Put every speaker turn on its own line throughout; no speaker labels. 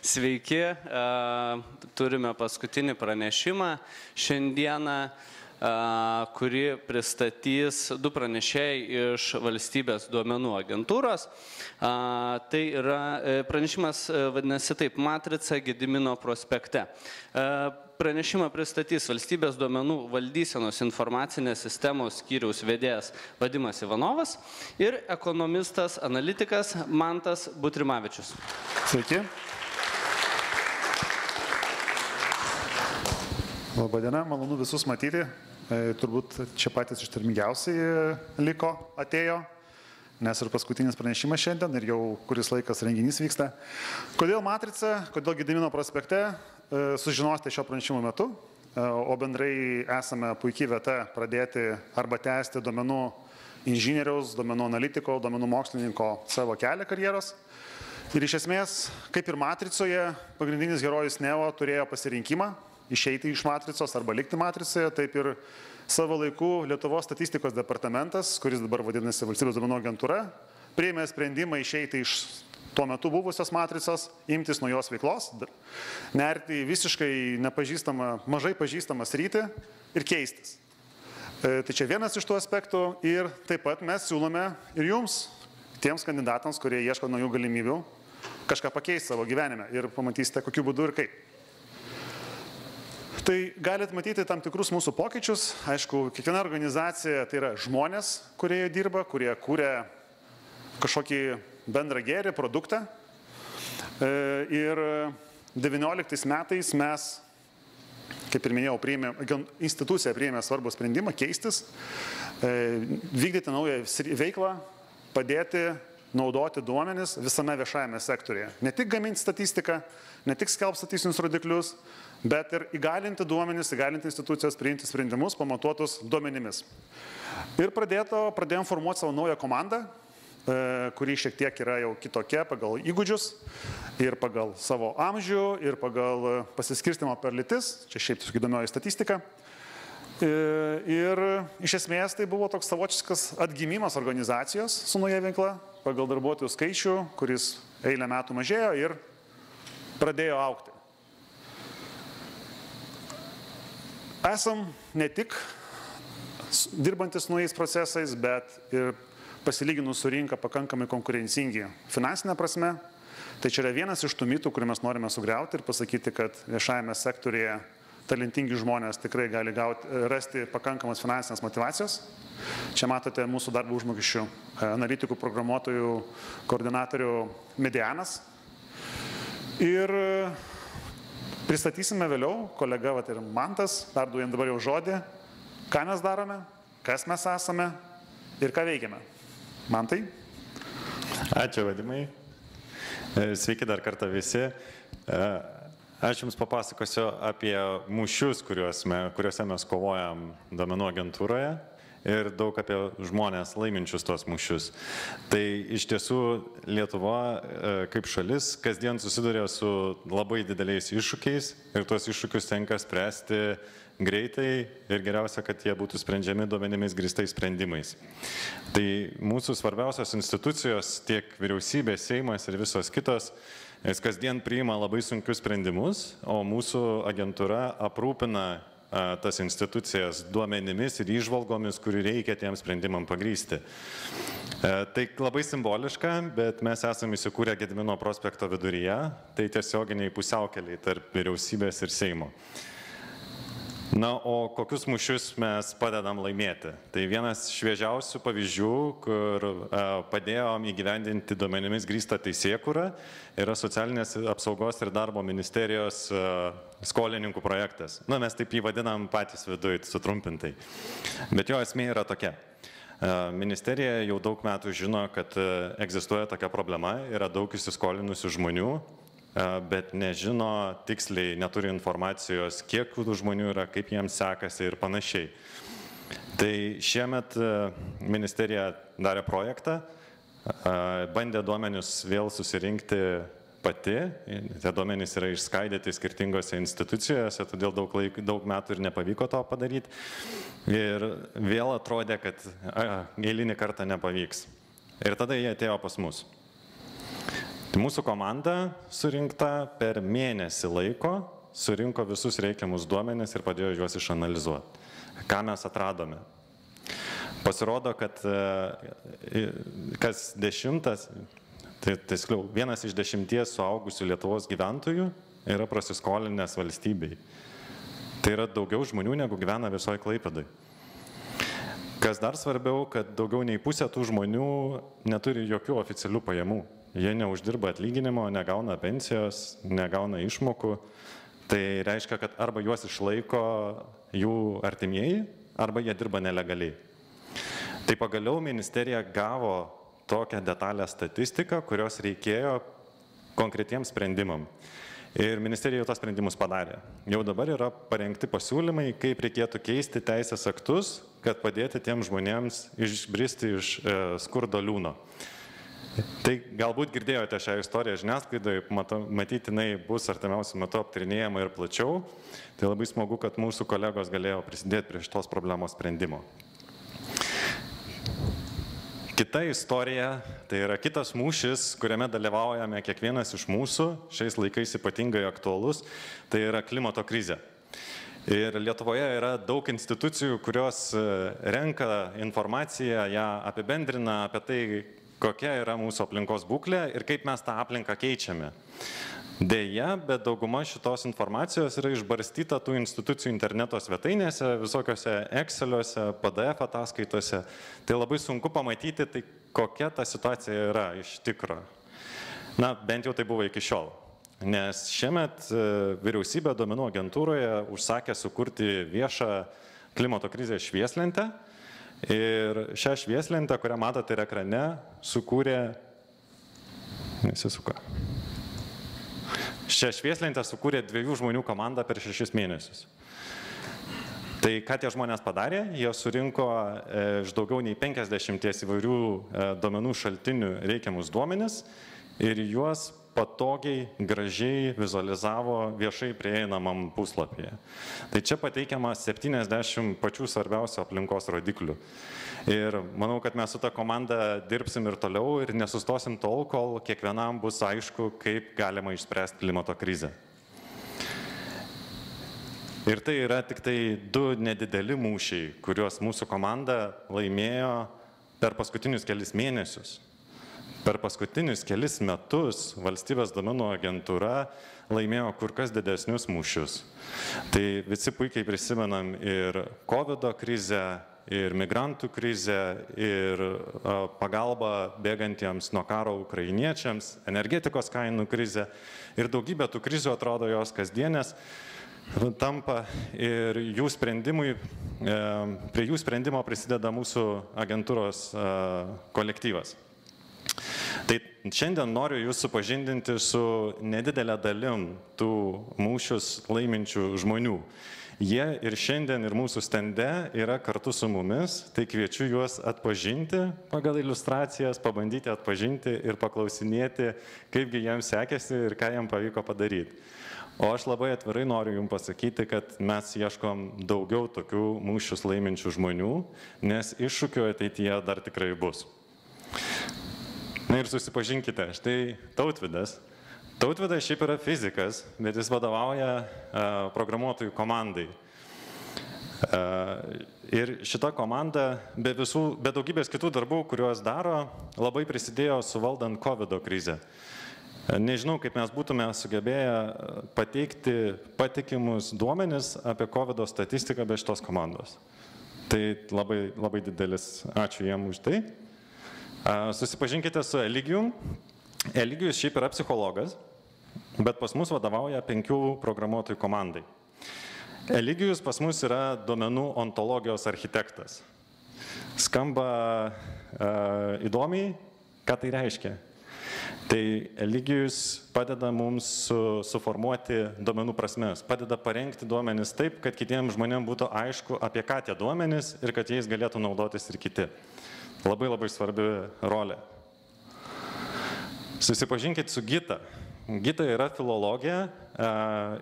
Sveiki, turime paskutinį pranešimą šiandieną kuri pristatys du pranešėjai iš valstybės duomenų agentūros. Tai yra e, pranešimas e, vadinasi taip, Matrica Gedimino prospekte. Pranešimą pristatys valstybės duomenų valdysenos informacinės sistemos skyriaus vedėjas Vadimas Ivanovas ir ekonomistas, analitikas Mantas Butrimavičius.
Sveiki. Labadiena, malonu visus matyti. E, turbūt čia patys ištarmingiausiai liko, atėjo, nes ir paskutinis pranešimas šiandien ir jau kuris laikas renginys vyksta. Kodėl Matrica, kodėl Gedimino prospekte, e, sužinosite šio pranešimo metu, e, o bendrai esame puikiai vieta pradėti arba tęsti domenų inžinieriaus, domenų analitiko, domenų mokslininko savo kelią karjeros. Ir iš esmės, kaip ir Matricoje, pagrindinis herojus Neo turėjo pasirinkimą išeiti iš matricos arba likti matricoje, taip ir savo laiku Lietuvos statistikos departamentas, kuris dabar vadinasi Valstybės duomenų agentūra, priėmė sprendimą išeiti iš tuo metu buvusios matricos, imtis naujos veiklos, nerti į visiškai nepažįstamą, mažai pažįstamą sritį ir keistis. E, tai čia vienas iš tų aspektų ir taip pat mes siūlome ir jums, tiems kandidatams, kurie ieško naujų galimybių, kažką pakeisti savo gyvenime ir pamatysite, kokiu būdu ir kaip. Tai galit matyti tam tikrus mūsų pokyčius. Aišku, kiekviena organizacija tai yra žmonės, kurie dirba, kurie kūrė kažkokį bendrą gėrį, produktą. E, ir 19 metais mes, kaip ir minėjau, priėmė, institucija priėmė svarbų sprendimą keistis, e, vykdyti naują veiklą, padėti naudoti duomenis visame viešajame sektorėje. Ne tik gaminti statistiką, ne tik skelbti statistinius rodiklius, bet ir įgalinti duomenis, įgalinti institucijas priimti sprendimus pamatuotus duomenimis. Ir pradėto, pradėjom formuoti savo naują komandą, e, kuri šiek tiek yra jau kitokia pagal įgūdžius ir pagal savo amžių ir pagal pasiskirstimą per lytis, čia šiaip įdomioji statistika. E, ir iš esmės tai buvo toks savočiškas atgimimas organizacijos su nauja veikla pagal darbuotojų skaičių, kuris eilę metų mažėjo ir pradėjo aukti. Esam ne tik dirbantis naujais procesais, bet ir pasilyginus su rinka pakankamai konkurencingi finansinė prasme. Tai čia yra vienas iš tų mitų, kurį mes norime sugriauti ir pasakyti, kad viešajame sektorėje talentingi žmonės tikrai gali gauti, rasti pakankamas finansinės motivacijos. Čia matote mūsų darbo užmokesčių e, analitikų, programuotojų, koordinatorių medianas. Ir Pristatysime vėliau, kolega vat, ir Mantas, perduojant dabar jau žodį, ką mes darome, kas mes esame ir ką veikiame. Mantai?
Ačiū, vadimai. E, sveiki dar kartą visi. E, aš Jums papasakosiu apie mūšius, kuriuose mes kovojam domenų agentūroje ir daug apie žmonės laiminčius tos mūšius. Tai iš tiesų Lietuva e, kaip šalis kasdien susiduria su labai dideliais iššūkiais ir tuos iššūkius tenka spręsti greitai ir geriausia, kad jie būtų sprendžiami duomenimis gristais sprendimais. Tai mūsų svarbiausios institucijos, tiek vyriausybė, Seimas ir visos kitos, jis kasdien priima labai sunkius sprendimus, o mūsų agentūra aprūpina tas institucijas duomenimis ir išvalgomis, kurių reikia tiem sprendimam pagrysti. Tai labai simboliška, bet mes esame įsikūrę Gedimino prospekto viduryje, tai tiesioginiai pusiaukeliai tarp vyriausybės ir Seimo. Na, o kokius mušius mes padedam laimėti? Tai vienas šviežiausių pavyzdžių, kur e, padėjom įgyvendinti duomenimis grįstą teisėkurą, yra socialinės apsaugos ir darbo ministerijos e, skolininkų projektas. Na, mes taip jį vadinam patys viduje, sutrumpintai. Bet jo esmė yra tokia. E, ministerija jau daug metų žino, kad egzistuoja tokia problema, yra daug įsiskolinusių žmonių, bet nežino tiksliai, neturi informacijos, kiek tų žmonių yra, kaip jiems sekasi ir panašiai. Tai šiemet ministerija darė projektą, bandė duomenius vėl susirinkti pati, tie duomenys yra išskaidyti skirtingose institucijose, todėl daug, laik, daug metų ir nepavyko to padaryti. Ir vėl atrodė, kad a, eilinį kartą nepavyks. Ir tada jie atėjo pas mus. Tai mūsų komanda surinkta per mėnesį laiko, surinko visus reikiamus duomenis ir padėjo juos išanalizuoti. Ką mes atradome? Pasirodo, kad e, kas dešimtas, tai tiksliau, vienas iš dešimties suaugusių Lietuvos gyventojų yra prasiskolinęs valstybei. Tai yra daugiau žmonių, negu gyvena visoje Klaipėdai. Kas dar svarbiau, kad daugiau nei pusė tų žmonių neturi jokių oficialių pajamų. Jie neuždirba atlyginimo, negauna pensijos, negauna išmokų. Tai reiškia, kad arba juos išlaiko jų artimieji, arba jie dirba nelegaliai. Tai pagaliau ministerija gavo tokią detalę statistiką, kurios reikėjo konkretiems sprendimam. Ir ministerija jau tos sprendimus padarė. Jau dabar yra parengti pasiūlymai, kaip reikėtų keisti teisės aktus, kad padėti tiem žmonėms išbristi iš e, skurdo liūno. Tai galbūt girdėjote šią istoriją žiniasklaidoje, matyti jinai bus artimiausiu metu aptarinėjama ir plačiau. Tai labai smagu, kad mūsų kolegos galėjo prisidėti prie šitos problemos sprendimo. Kita istorija, tai yra kitas mūšis, kuriame dalyvaujame kiekvienas iš mūsų, šiais laikais ypatingai aktualus, tai yra klimato krizė. Ir Lietuvoje yra daug institucijų, kurios e, renka informaciją, ją apibendrina apie tai, kokia yra mūsų aplinkos būklė ir kaip mes tą aplinką keičiame. Deja, bet dauguma šitos informacijos yra išbarstyta tų institucijų interneto svetainėse, visokiose Exceliuose, PDF ataskaitose. Tai labai sunku pamatyti, tai kokia ta situacija yra iš tikro. Na, bent jau tai buvo iki šiol. Nes šiemet e, vyriausybė domenų agentūroje užsakė sukurti viešą klimato krizės švieslentę. Ir šią švieslentę, kurią matote ir ekrane, sukūrė... Nesisuka. Šią švieslentę sukūrė dviejų žmonių komanda per šešis mėnesius. Tai ką tie žmonės padarė? Jie surinko e, iš daugiau nei 50 įvairių e, duomenų šaltinių reikiamus duomenis ir juos patogiai, gražiai vizualizavo viešai prieinamam puslapyje. Tai čia pateikiama 70 pačių svarbiausių aplinkos rodiklių. Ir manau, kad mes su ta komanda dirbsim ir toliau ir nesustosim tol, kol kiekvienam bus aišku, kaip galima išspręsti klimato krizę. Ir tai yra tik tai du nedideli mūšiai, kuriuos mūsų komanda laimėjo per paskutinius kelius mėnesius. Per paskutinius kelis metus valstybės domenų agentūra laimėjo kur kas didesnius mūšius. Tai visi puikiai prisimenam ir COVID krizę, ir migrantų krizę, ir pagalbą bėgantiems nuo karo ukrainiečiams, energetikos kainų krizę ir daugybė tų krizių atrodo jos kasdienės tampa ir jų sprendimui, prie jų sprendimo prisideda mūsų agentūros kolektyvas. Tai šiandien noriu jūs supažindinti su nedidelė dalim tų mūšius laiminčių žmonių. Jie ir šiandien ir mūsų stende yra kartu su mumis, tai kviečiu juos atpažinti pagal iliustracijas, pabandyti atpažinti ir paklausinėti, kaipgi jiems sekėsi ir ką jiems pavyko padaryti. O aš labai atvirai noriu Jums pasakyti, kad mes ieškom daugiau tokių mūšius laiminčių žmonių, nes iššūkių ateityje dar tikrai bus. Na ir susipažinkite, štai tautvidas Tautvidas šiaip yra fizikas, bet jis vadovauja programuotojų komandai. Ir šita komanda, be, visų, be daugybės kitų darbų, kuriuos daro, labai prisidėjo suvaldant COVID krizę. Nežinau, kaip mes būtume sugebėję pateikti patikimus duomenis apie COVID statistiką be šitos komandos. Tai labai, labai didelis ačiū jiem už tai. Susipažinkite su Eligijum. Eligijus šiaip yra psichologas bet pas mus vadovauja penkių programuotojų komandai. Eligijus pas mus yra duomenų ontologijos architektas. Skamba uh, įdomiai, ką tai reiškia. Tai Eligijus padeda mums su, suformuoti duomenų prasmes, padeda parengti duomenis taip, kad kitiems žmonėms būtų aišku, apie ką tie duomenys ir kad jais galėtų naudotis ir kiti. Labai labai svarbi rolė. Susipažinkit su Gita. Gita yra filologija e,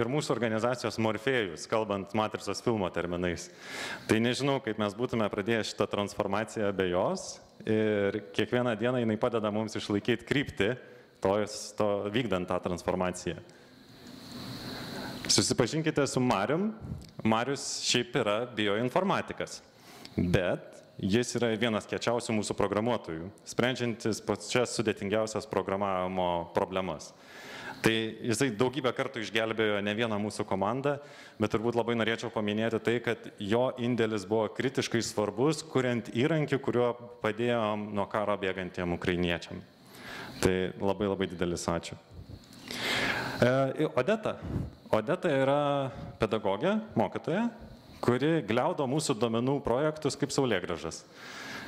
ir mūsų organizacijos Morfėjus, kalbant matricos filmo terminais. Tai nežinau, kaip mes būtume pradėję šitą transformaciją be jos ir kiekvieną dieną jinai padeda mums išlaikyti kryptį to, to vykdant tą transformaciją. Susipažinkite su Marium. Marius šiaip yra bioinformatikas, bet jis yra vienas kečiausių mūsų programuotojų, sprendžiantis pačias sudėtingiausias programavimo problemas. Tai jisai daugybę kartų išgelbėjo ne vieną mūsų komandą, bet turbūt labai norėčiau paminėti tai, kad jo indėlis buvo kritiškai svarbus, kuriant įrankį, kuriuo padėjom nuo karo bėgantiem ukrainiečiam. Tai labai labai didelis ačiū. E, Odeta. Odeta yra pedagogė, mokytoja, kuri gliaudo mūsų domenų projektus kaip saulėgražas.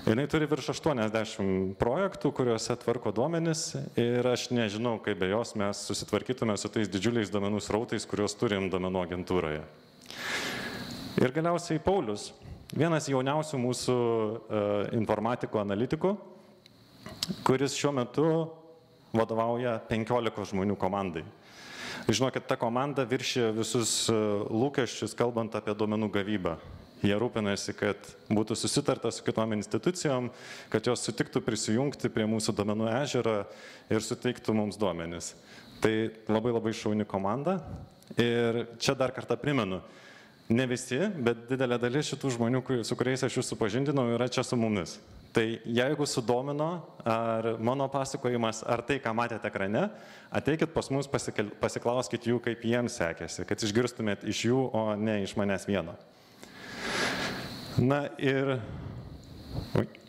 Jis turi virš 80 projektų, kuriuose tvarko duomenis ir aš nežinau, kaip be jos mes susitvarkytume su tais didžiuliais duomenų srautais, kuriuos turim duomenų agentūroje. Ir galiausiai Paulius, vienas jauniausių mūsų uh, informatikų analitikų, kuris šiuo metu vadovauja 15 žmonių komandai. Žinokit, ta komanda viršė visus e, lūkesčius, kalbant apie duomenų gavybą. Jie rūpinasi, kad būtų susitarta su kitom institucijom, kad jos sutiktų prisijungti prie mūsų duomenų ežero ir suteiktų mums duomenis. Tai labai labai šauni komanda. Ir čia dar kartą primenu, ne visi, bet didelė dalis šitų žmonių, su kuriais aš jūs supažindinau, yra čia su mumis. Tai jeigu sudomino ar mano pasakojimas, ar tai, ką matėte ekrane, ateikit pas mus, pasiklauskit jų, kaip jiems sekėsi, kad išgirstumėt iš jų, o ne iš manęs vieno. Na ir... Ui.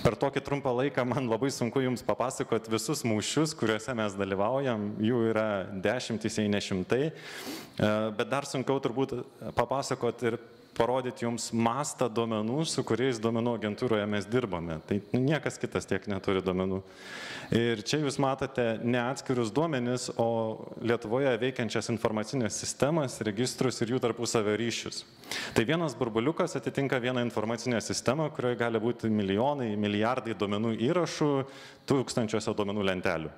Per tokį trumpą laiką man labai sunku Jums papasakoti visus mūšius, kuriuose mes dalyvaujam, jų yra dešimtys, jei ne šimtai, e, bet dar sunkiau turbūt papasakoti ir parodyti jums mastą duomenų, su kuriais duomenų agentūroje mes dirbame. Tai niekas kitas tiek neturi duomenų. Ir čia jūs matote ne atskirius duomenis, o Lietuvoje veikiančias informacinės sistemas, registrus ir jų tarpusavio ryšius. Tai vienas burbuliukas atitinka vieną informacinę sistemą, kurioje gali būti milijonai, milijardai duomenų įrašų tūkstančiuose duomenų lentelių.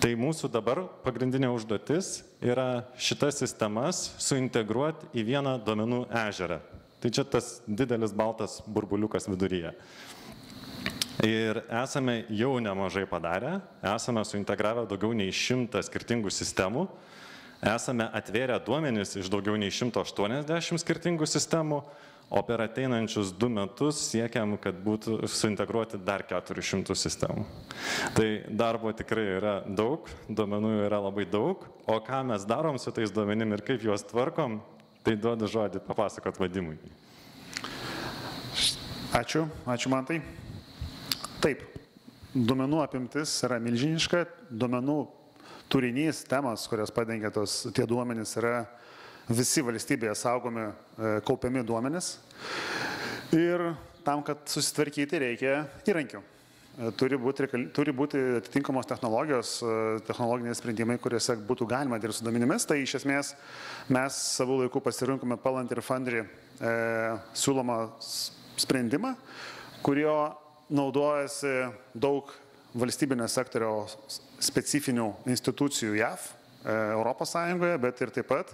Tai mūsų dabar pagrindinė užduotis yra šitas sistemas suintegruoti į vieną duomenų ežerą. Tai čia tas didelis baltas burbuliukas viduryje. Ir esame jau nemažai padarę, esame suintegravę daugiau nei šimtą skirtingų sistemų, esame atvėrę duomenis iš daugiau nei 180 skirtingų sistemų, o per ateinančius du metus siekiam, kad būtų suintegruoti dar 400 sistemų. Tai darbo tikrai yra daug, duomenų yra labai daug, o ką mes darom su tais duomenim ir kaip juos tvarkom, tai duodu žodį papasakot vadimui.
Ačiū, ačiū man tai. Taip, duomenų apimtis yra milžiniška, duomenų turinys, temas, kurias padengia tos tie duomenys yra visi valstybėje saugomi, e, kaupiami duomenys. Ir tam, kad susitvarkyti, reikia įrankių. E, turi būti, turi būti atitinkamos technologijos, e, technologiniai sprendimai, kuriuose būtų galima dirbti su duomenimis. Tai iš esmės mes savo laiku pasirinkome Palant ir Fundry e, siūlomą sprendimą, kurio naudojasi daug valstybinio sektorio specifinių institucijų JAV, Europos Sąjungoje, bet ir taip pat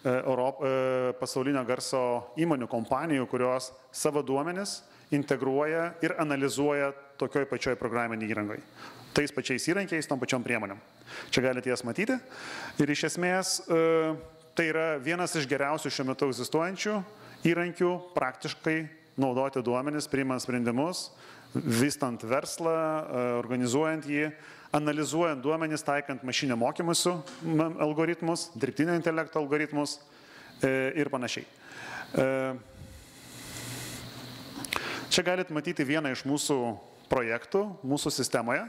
Europ, e, pasaulinio garso įmonių, kompanijų, kurios savo duomenis integruoja ir analizuoja tokioj pačioj programinį įrangai. Tais pačiais įrankiais, tom pačiom priemonėm. Čia galite jas matyti. Ir iš esmės e, tai yra vienas iš geriausių šiuo metu egzistuojančių įrankių praktiškai naudoti duomenis, priimant sprendimus, vystant verslą, organizuojant jį analizuojant duomenis, taikant mašinio mokymusių algoritmus, dirbtinio intelekto algoritmus e, ir panašiai. E, čia galite matyti vieną iš mūsų projektų mūsų sistemoje.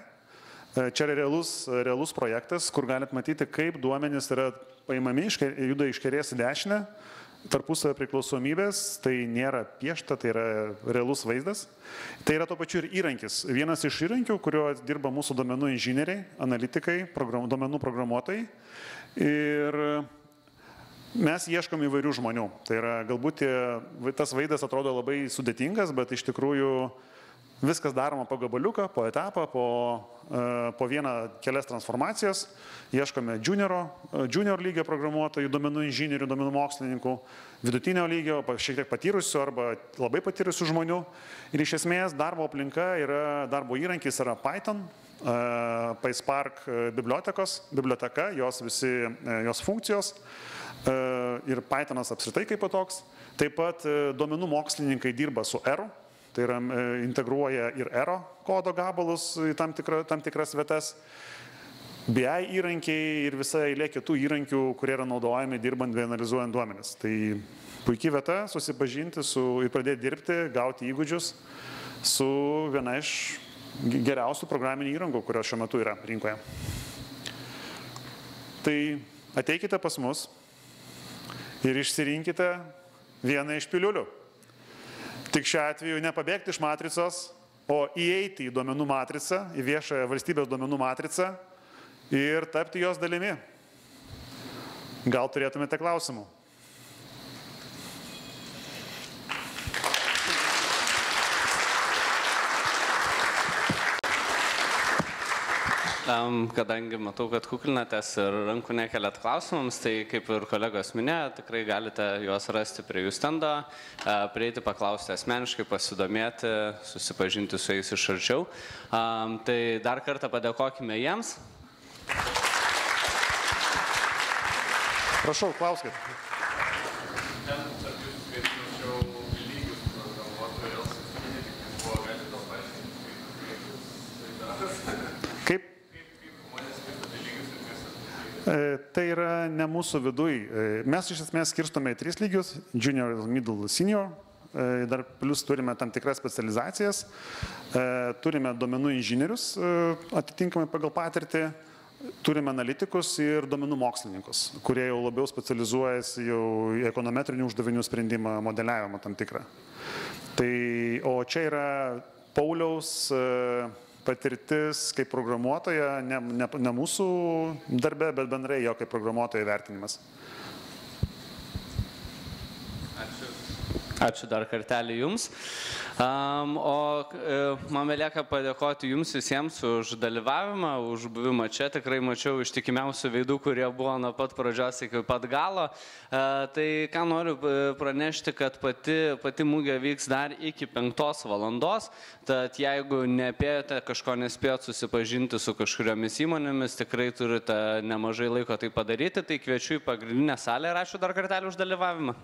E, čia yra realus, realus projektas, kur galite matyti, kaip duomenys yra paimami, juda iš kairės į dešinę tarpusavio priklausomybės, tai nėra piešta, tai yra realus vaizdas. Tai yra to pačiu ir įrankis. Vienas iš įrankių, kurio dirba mūsų domenų inžinieriai, analitikai, program, domenų programuotojai. Ir mes ieškom įvairių žmonių. Tai yra galbūt tie, tas vaizdas atrodo labai sudėtingas, bet iš tikrųjų Viskas daroma po gabaliuką, po etapą, po, e, po vieną kelias transformacijas. Ieškome junioro, e, junior lygio programuotojų, domenų inžinierių, domenų mokslininkų, vidutinio lygio, šiek tiek patyrusių arba labai patyrusių žmonių. Ir iš esmės darbo aplinka yra, darbo įrankis yra Python, e, PySpark bibliotekos, biblioteka, jos visi, jos funkcijos ir Pythonas apskritai kaip toks. Taip pat duomenų mokslininkai dirba su ERU, Tai yra e, integruoja ir ERO kodo gabalus į tam, tikra, tam tikras vietas. BI įrankiai ir visa eilė kitų įrankių, kurie yra naudojami dirbant bei analizuojant duomenis. Tai puikiai vieta susipažinti su ir pradėti dirbti, gauti įgūdžius su viena iš geriausių programinių įrangų, kurios šiuo metu yra rinkoje. Tai ateikite pas mus ir išsirinkite vieną iš piliulių. Tik šiuo atveju nepabėgti iš matricos, o įeiti į duomenų matricą, į viešąją valstybės duomenų matricą ir tapti jos dalimi. Gal turėtumėte klausimų?
Kadangi matau, kad kuklinatės ir rankų nekeliat klausimams, tai kaip ir kolegos minėjo, tikrai galite juos rasti prie jų stendo, prieiti paklausti asmeniškai, pasidomėti, susipažinti su jais iš arčiau. Tai dar kartą padėkokime jiems.
Prašau, klauskit. Tai yra ne mūsų viduj. E, mes iš esmės skirstome į tris lygius - junior, middle, senior. E, dar plus turime tam tikras specializacijas. Turime duomenų inžinierius atitinkamai pagal patirtį. Turime analitikus ir duomenų mokslininkus, kurie jau labiau specializuojasi jau į ekonometrinių uždavinių sprendimą, modeliavimą tam tikrą. Tai, o čia yra Pauliaus patirtis kaip programuotoja, ne, ne, ne mūsų darbe, bet bendrai jo kaip programuotojo vertinimas.
Ačiū dar kartelį Jums. Um, o e, man belieka padėkoti Jums visiems už dalyvavimą, už buvimą čia. Tikrai mačiau ištikimiausių veidų, kurie buvo nuo pat pradžios iki pat galo. E, tai ką noriu e, pranešti, kad pati, pati mūgė vyks dar iki 5 valandos. Tad jeigu nepėjote, kažko nespėjot susipažinti su kažkuriomis įmonėmis, tikrai turite nemažai laiko tai padaryti. Tai kviečiu į pagrindinę salę ir ačiū dar kartelį už dalyvavimą.